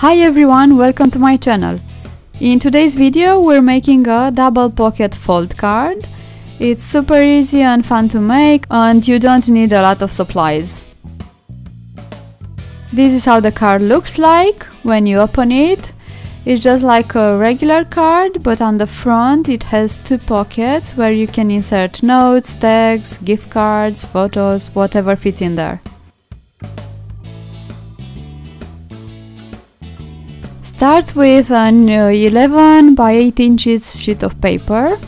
Hi everyone, welcome to my channel. In today's video we're making a double pocket fold card. It's super easy and fun to make and you don't need a lot of supplies. This is how the card looks like when you open it. It's just like a regular card but on the front it has two pockets where you can insert notes, tags, gift cards, photos, whatever fits in there. Start with an uh, 11 by 8 inches sheet of paper.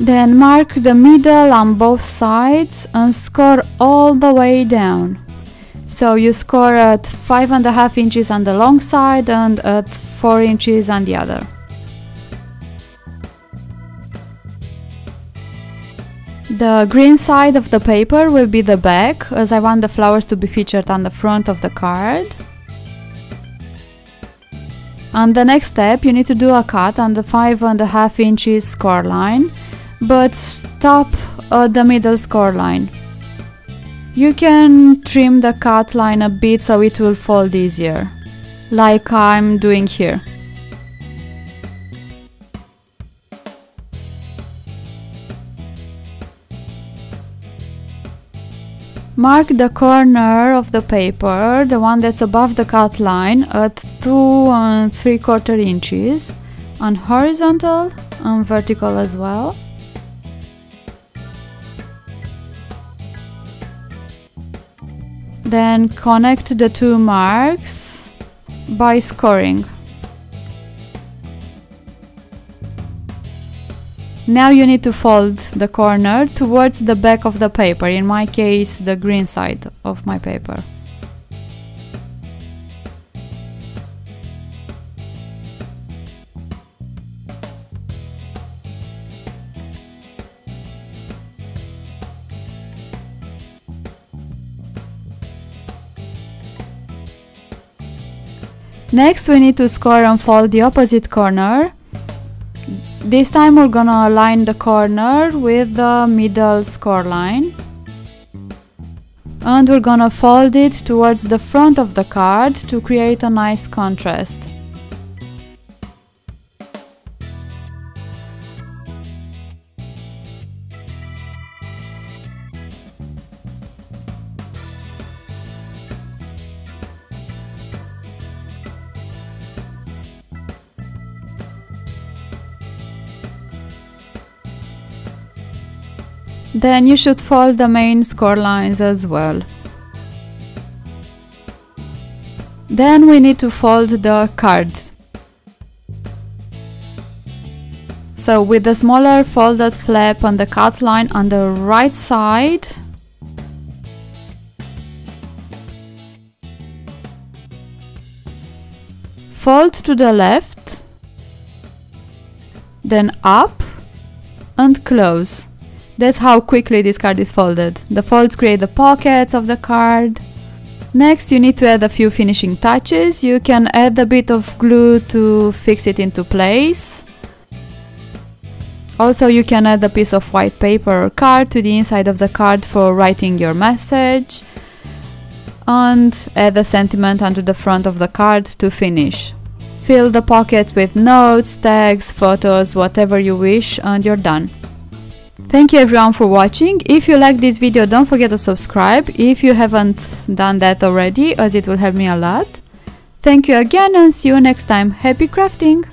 Then mark the middle on both sides and score all the way down. So you score at 5.5 inches on the long side and at 4 inches on the other. The green side of the paper will be the back, as I want the flowers to be featured on the front of the card. On the next step, you need to do a cut on the 5.5 inches score line, but stop at the middle score line. You can trim the cut line a bit so it will fold easier, like I'm doing here. Mark the corner of the paper, the one that's above the cut line, at 2 and 3 quarter inches on horizontal and vertical as well. Then connect the two marks by scoring. Now you need to fold the corner towards the back of the paper, in my case the green side of my paper. Next we need to score and fold the opposite corner this time we're gonna align the corner with the middle score line. And we're gonna fold it towards the front of the card to create a nice contrast. Then you should fold the main score lines as well. Then we need to fold the cards. So with the smaller folded flap on the cut line on the right side, fold to the left, then up and close. That's how quickly this card is folded. The folds create the pockets of the card. Next you need to add a few finishing touches. You can add a bit of glue to fix it into place. Also you can add a piece of white paper or card to the inside of the card for writing your message. And add a sentiment onto the front of the card to finish. Fill the pocket with notes, tags, photos, whatever you wish and you're done. Thank you everyone for watching. If you like this video, don't forget to subscribe if you haven't done that already, as it will help me a lot. Thank you again and see you next time. Happy crafting!